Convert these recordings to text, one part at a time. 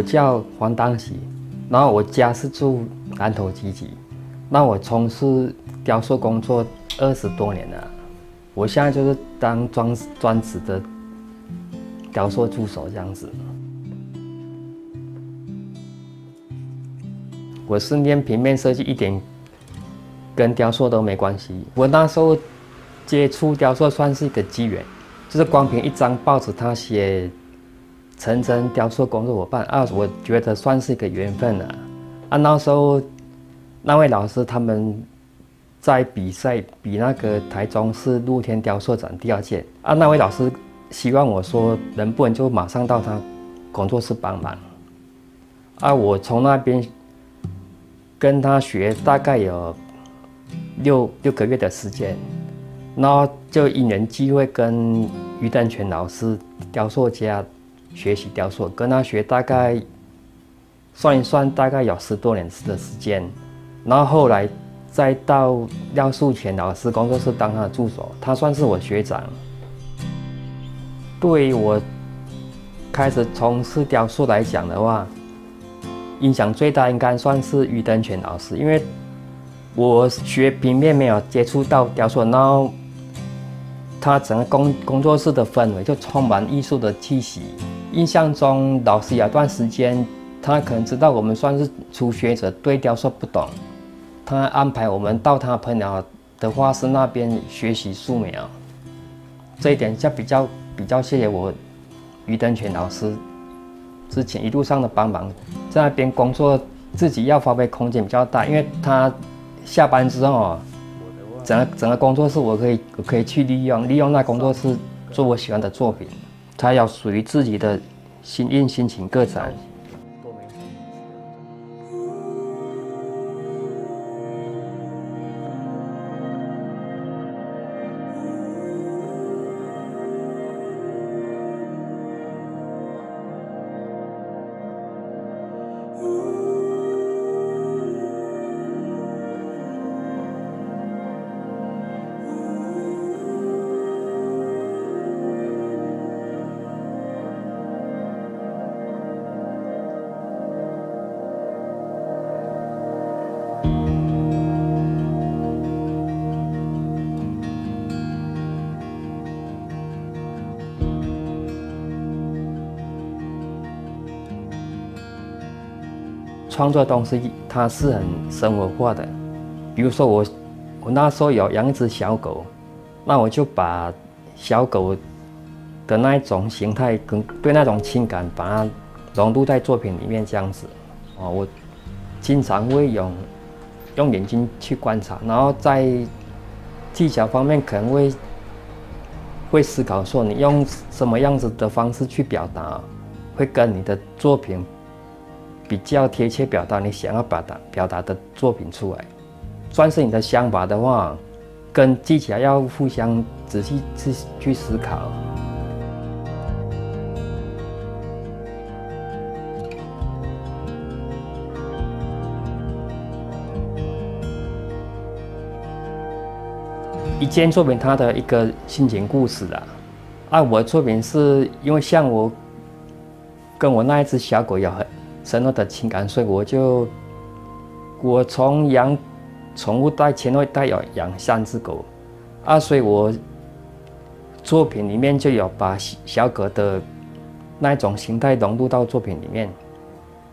我叫黄当喜，然后我家是住南头集集，那我从事雕塑工作二十多年了，我现在就是当专专职的雕塑助手这样子。我是念平面设计，一点跟雕塑都没关系。我那时候接触雕塑算是一个机缘，就是光凭一张报纸，他写陈真雕塑工作伙伴啊，我觉得算是一个缘分了。啊，那时候那位老师他们在比赛，比那个台中市露天雕塑展第二届啊，那位老师希望我说能不能就马上到他工作室帮忙。啊，我从那边。跟他学大概有六六个月的时间，然后就因缘机会跟于丹全老师雕塑家学习雕塑，跟他学大概算一算大概有十多年的时间，然后后来再到廖树全老师工作室当他的助手，他算是我学长。对于我开始从事雕塑来讲的话，影响最大应该算是于登全老师，因为我学平面没有接触到雕塑，然后他整个工工作室的氛围就充满艺术的气息。印象中老师有段时间，他可能知道我们算是初学者，对雕塑不懂，他安排我们到他朋友的画室那边学习素描。这一点就比较比较谢谢我于登全老师。之前一路上的帮忙，在那边工作，自己要发挥空间比较大，因为他下班之后，整个整个工作室我可以我可以去利用，利用那工作室做我喜欢的作品，他要属于自己的心印心情个展。创作东西它是很生活化的，比如说我，我那时候有养一只小狗，那我就把小狗的那一种形态跟对那种情感，把它融入在作品里面这样子。哦，我经常会用用眼睛去观察，然后在技巧方面可能会会思考说，你用什么样子的方式去表达，会跟你的作品。比较贴切表达你想要表达表达的作品出来，算是你的想法的话，跟技巧要互相仔细去去思考。一件作品它的一个心情故事啊，啊，我的作品是因为像我跟我那一只小狗有很。深厚的情感，所以我就我从养宠物带前后带有养三只狗，啊，所以我作品里面就有把小狗的那种形态融入到作品里面，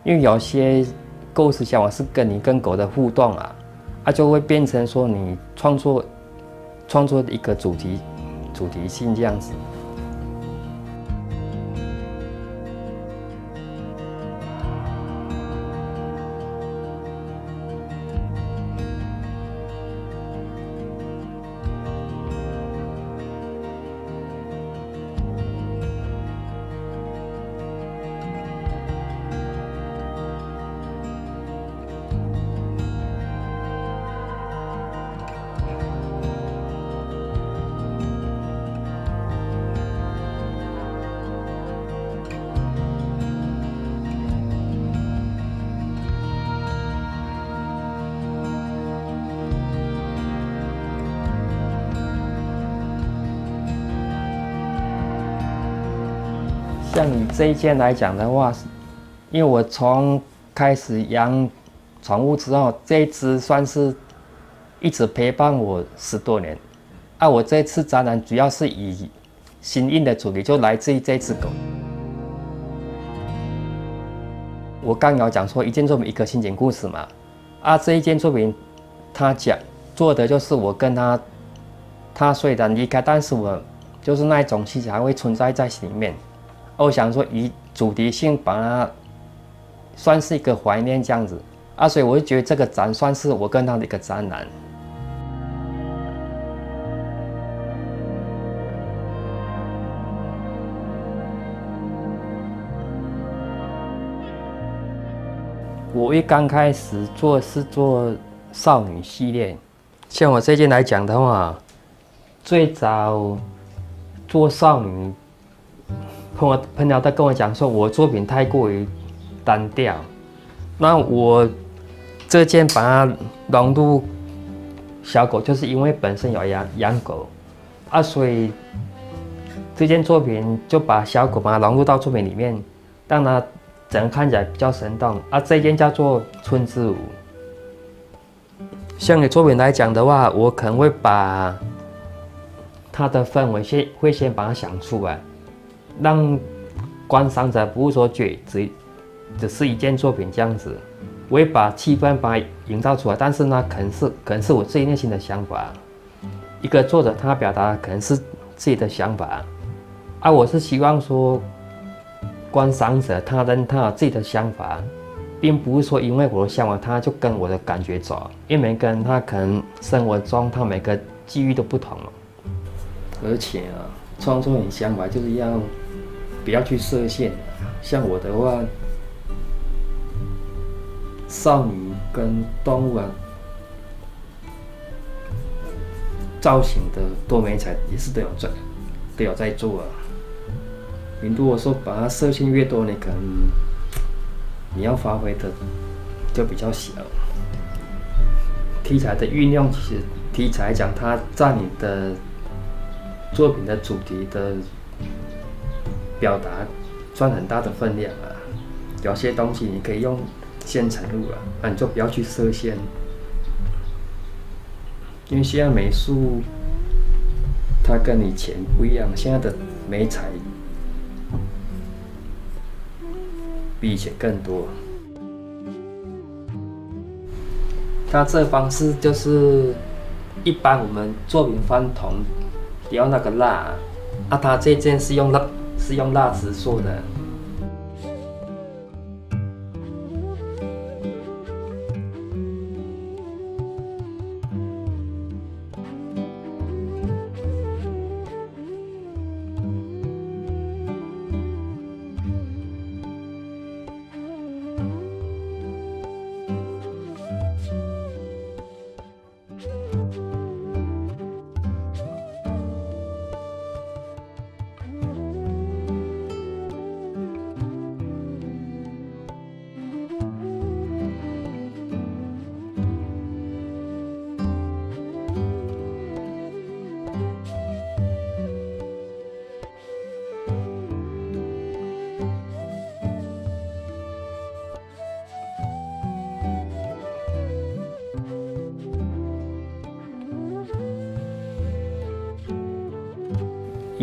因为有些构思想法是跟你跟狗的互动啊，啊，就会变成说你创作创作一个主题主题性这样子。像你这一件来讲的话，因为我从开始养宠物之后，这只算是一直陪伴我十多年。啊，我这次展览主要是以新印的主题，就来自于这只狗。我刚有讲说一件作品一个心情故事嘛，啊，这一件作品，他讲做的就是我跟他，他虽然离开，但是我就是那一种气息还会存在在心里面。我想说以主题性把它算是一个怀念这样子，啊，所以我就觉得这个展算是我跟他的一个展览。我一刚开始做是做少女系列，像我最近来讲的话，最早做少女，朋友朋友他跟我讲说，我作品太过于单调，那我这件把它融入小狗，就是因为本身有养养狗啊，所以这件作品就把小狗把它融入到作品里面，让它。整个看起来比较生动，啊，这件叫做《春之舞》。像你作品来讲的话，我可能会把它的氛围先会先把它想出来，让观赏者不是说觉只只是一件作品这样子，我会把气氛把它营造出来。但是呢，可能是可能是我自己内心的想法，一个作者他表达可能是自己的想法，啊，我是希望说。观赏者，他跟他自己的想法，并不是说因为我的想法，他就跟我的感觉走。因为每个人他可能生活中他每个机遇都不同了。而且啊，创作你想法就是要不要去设限。像我的话，少女跟动物啊，造型的多美彩也是都有在都有在做啊。你如果说把它设限越多，你可能你要发挥的就比较小。题材的运用，其实题材讲它占你的作品的主题的表达占很大的分量啊。有些东西你可以用现成物啊，那你就不要去设限，因为现在美术它跟以前不一样，现在的美彩。比以前更多。它这方式就是一般我们作品翻铜要那个蜡，啊，它这件是用蜡是用蜡纸做的。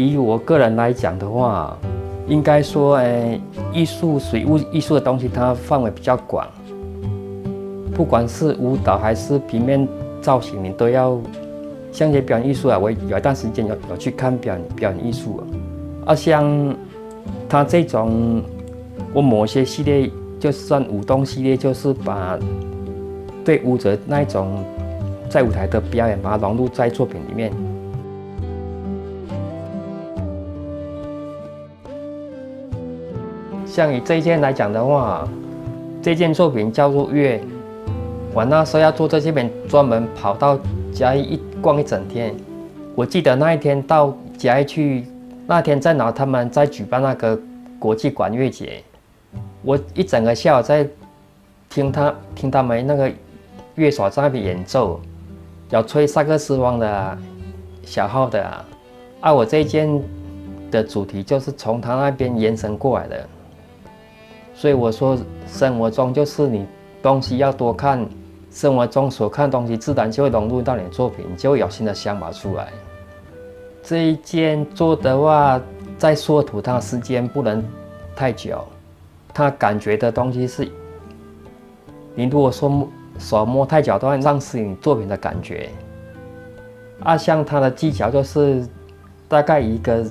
以我个人来讲的话，应该说，诶，艺术、水物、艺术的东西，它范围比较广。不管是舞蹈还是平面造型，你都要像些表演艺术啊。我有一段时间有有去看表演表演艺术啊。啊，像他这种，我某些系列就算舞动系列，就是把对舞者那一种在舞台的表演，把它融入在作品里面。像以这件来讲的话，这件作品叫做《月》，我那时候要做这边，专门跑到嘉义一逛一整天。我记得那一天到嘉义去，那天在哪他们在举办那个国际管乐节，我一整个下午在听他听他们那个乐手在那边演奏，有吹萨克斯风的，小号的啊。啊，我这一件的主题就是从他那边延伸过来的。所以我说，生活中就是你东西要多看，生活中所看东西自然就会融入到你的作品，就会有新的想法出来。这一件做的话，在缩图它时间不能太久，它感觉的东西是，你如果说手摸太久，都会丧失你作品的感觉。啊，像它的技巧就是大概一个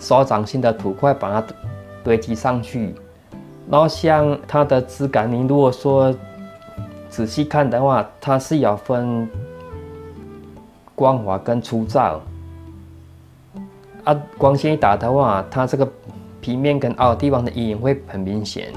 手掌心的土块把它堆积上去。然后像它的质感，你如果说仔细看的话，它是有分光滑跟粗糙。啊，光线一打的话，它这个皮面跟凹的地方的阴影会很明显。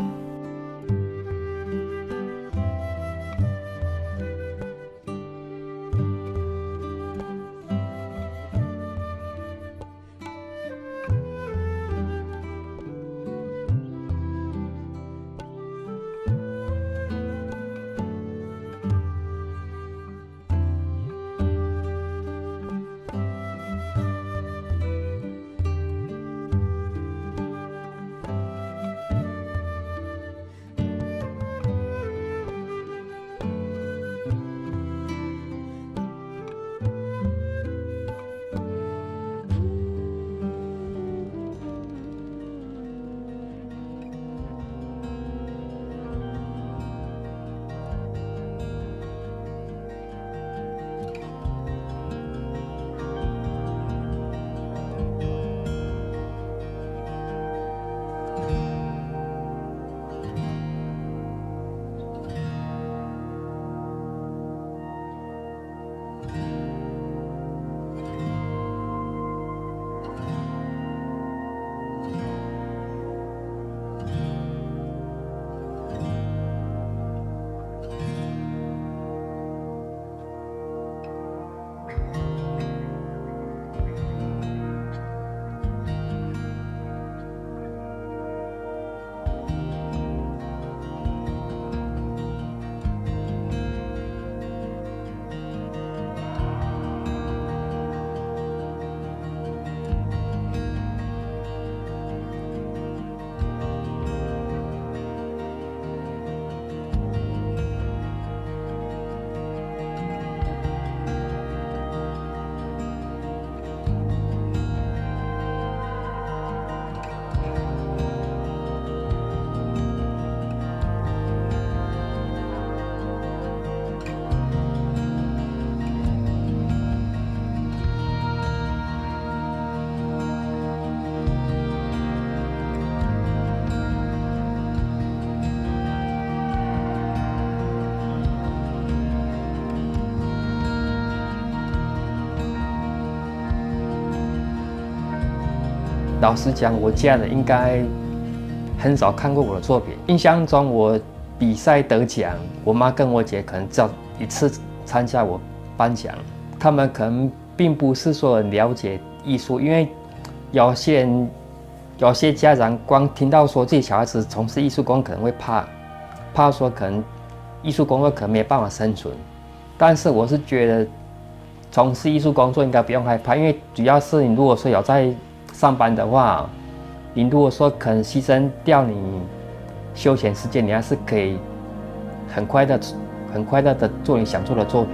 老实讲，我家人应该很少看过我的作品。印象中，我比赛得奖，我妈跟我姐可能只要一次参加我颁奖。他们可能并不是说很了解艺术，因为有些人、有些家长光听到说自己小孩子从事艺术工，可能会怕，怕说可能艺术工作可能没办法生存。但是我是觉得，从事艺术工作应该不用害怕，因为主要是你如果说有在。上班的话，你如果说肯牺牲掉你休闲时间，你还是可以很快的、很快乐的做你想做的作品。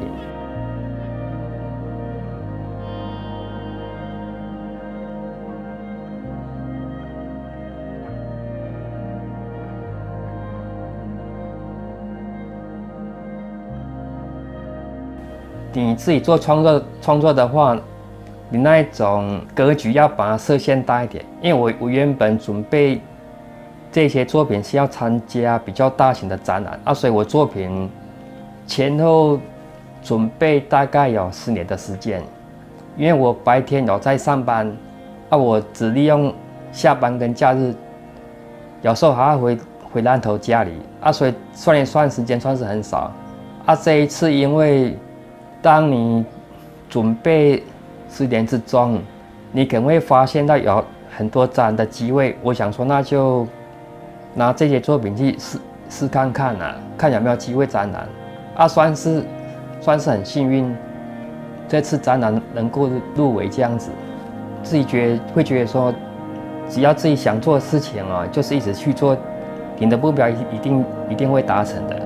你自己做创作创作的话。你那一种格局要把它设限大一点，因为我我原本准备这些作品是要参加比较大型的展览啊，所以我作品前后准备大概有四年的时间，因为我白天有在上班啊，我只利用下班跟假日，有时候还要回回南头家里啊，所以算一算时间算是很少啊。这一次因为当你准备。四年之中，你可能会发现到有很多展的机会。我想说，那就拿这些作品去试试看看啊，看有没有机会展览。啊，算是算是很幸运，这次展览能够入围这样子。自己觉会觉得说，只要自己想做的事情啊，就是一直去做你的目标一定一定会达成的。